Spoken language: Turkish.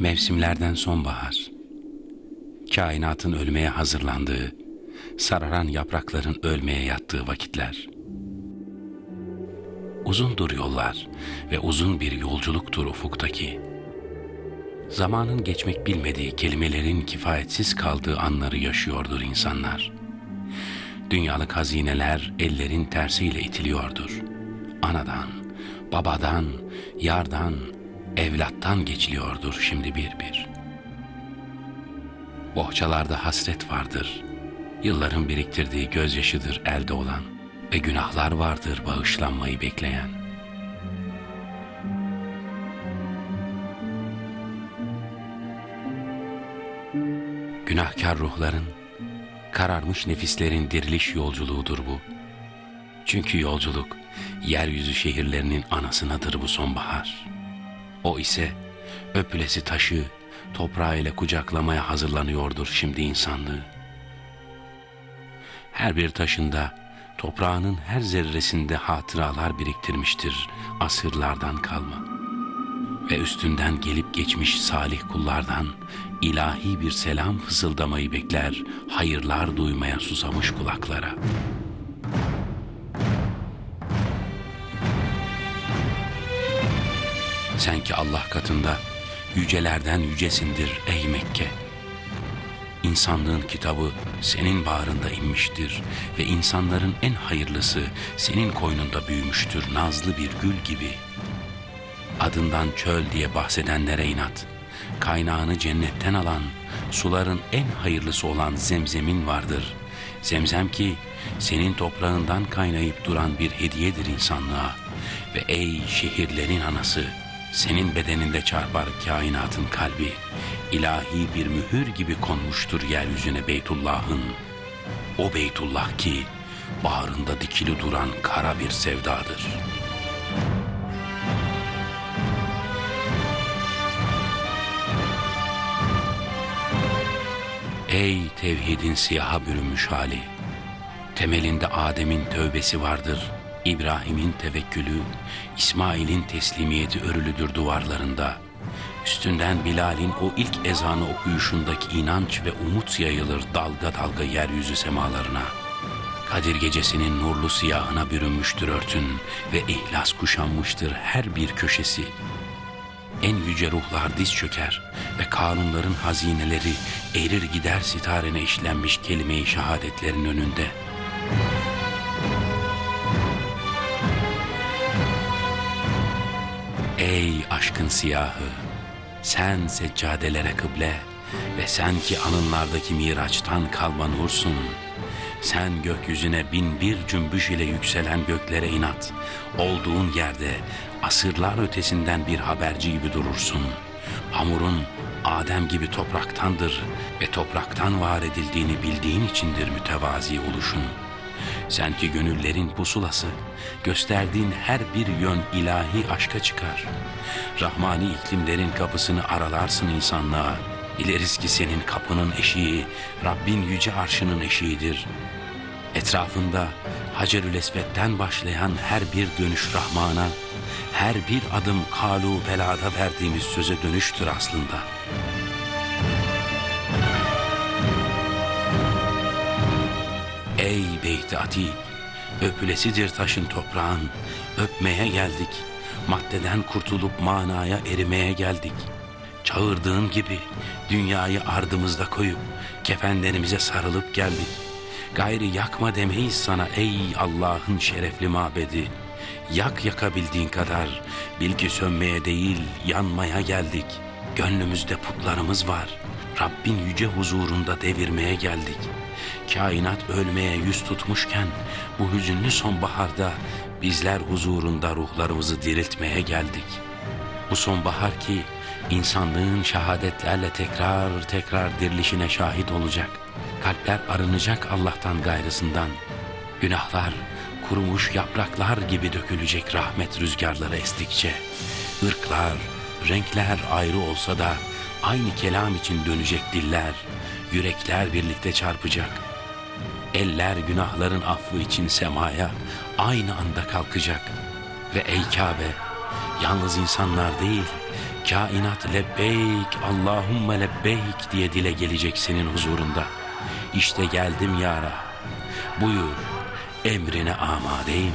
Mevsimlerden sonbahar. Kainatın ölmeye hazırlandığı, sararan yaprakların ölmeye yattığı vakitler. Uzundur yollar ve uzun bir yolculuktur ufuktaki. Zamanın geçmek bilmediği kelimelerin kifayetsiz kaldığı anları yaşıyordur insanlar. Dünyalık hazineler ellerin tersiyle itiliyordur. Anadan, babadan, yardan, evlattan geçiliyordur şimdi bir bir. Bohçalarda hasret vardır. Yılların biriktirdiği gözyaşıdır elde olan ve günahlar vardır bağışlanmayı bekleyen. Günahkar ruhların, kararmış nefislerin diriliş yolculuğudur bu. Çünkü yolculuk, yeryüzü şehirlerinin anasınadır bu sonbahar. O ise öpülesi taşı, toprağıyla kucaklamaya hazırlanıyordur şimdi insanlığı. Her bir taşında, toprağının her zerresinde hatıralar biriktirmiştir asırlardan kalma. Ve üstünden gelip geçmiş salih kullardan ilahi bir selam fısıldamayı bekler, hayırlar duymaya susamış kulaklara.'' Sen ki Allah katında yücelerden yücesindir ey Mekke. İnsanlığın kitabı senin bağrında inmiştir ve insanların en hayırlısı senin koynunda büyümüştür nazlı bir gül gibi. Adından çöl diye bahsedenlere inat, kaynağını cennetten alan, suların en hayırlısı olan zemzemin vardır. Zemzem ki senin toprağından kaynayıp duran bir hediyedir insanlığa ve ey şehirlerin anası.'' Senin bedeninde çarpar kainatın kalbi, ilahi bir mühür gibi konmuştur yeryüzüne Beytullah'ın. O Beytullah ki bağrında dikili duran kara bir sevdadır. Ey tevhidin siyaha bürünmüş hali! Temelinde Adem'in tövbesi vardır.'' İbrahim'in tevekkülü, İsmail'in teslimiyeti örülüdür duvarlarında. Üstünden Bilal'in o ilk ezanı okuyuşundaki inanç ve umut yayılır dalga dalga yeryüzü semalarına. Kadir gecesinin nurlu siyahına bürünmüştür örtün ve ihlas kuşanmıştır her bir köşesi. En yüce ruhlar diz çöker ve kanunların hazineleri erir gider sitarene işlenmiş kelime-i şehadetlerin önünde.'' Ey aşkın siyahı, sen seccadelere kıble ve sen ki anınlardaki miraçtan kalma nursun. Sen gökyüzüne bin bir cümbüş ile yükselen göklere inat. Olduğun yerde asırlar ötesinden bir haberci gibi durursun. Hamurun Adem gibi topraktandır ve topraktan var edildiğini bildiğin içindir mütevazi oluşun.'' Sen ki gönüllerin pusulası, gösterdiğin her bir yön ilahi aşka çıkar. Rahmani iklimlerin kapısını aralarsın insanlığa. Biliriz ki senin kapının eşiği, Rabbin yüce arşının eşiğidir. Etrafında Hacerül Esved'den başlayan her bir dönüş Rahman'a, her bir adım kalu belada verdiğimiz söze dönüştür aslında.'' Ey beyti atik, öpülesidir taşın toprağın, öpmeye geldik. Maddeden kurtulup manaya erimeye geldik. Çağırdığın gibi dünyayı ardımızda koyup kefenlerimize sarılıp geldik. Gayri yakma demeyiz sana ey Allah'ın şerefli mabedi. Yak yakabildiğin kadar bil ki sönmeye değil yanmaya geldik. Gönlümüzde putlarımız var. Rabbin yüce huzurunda devirmeye geldik.'' kainat ölmeye yüz tutmuşken bu hüzünlü sonbaharda bizler huzurunda ruhlarımızı diriltmeye geldik. Bu sonbahar ki insanlığın şehadetlerle tekrar tekrar dirilişine şahit olacak. Kalpler arınacak Allah'tan gayrısından. Günahlar kurumuş yapraklar gibi dökülecek rahmet rüzgarları estikçe. Irklar, renkler ayrı olsa da aynı kelam için dönecek diller, yürekler birlikte çarpacak.'' Eller günahların affı için semaya aynı anda kalkacak. Ve ey Kabe, yalnız insanlar değil, Kainat lebbeyk, Allahümme lebbeyk diye dile gelecek senin huzurunda. İşte geldim ya Rab. Buyur, emrine amadeyim.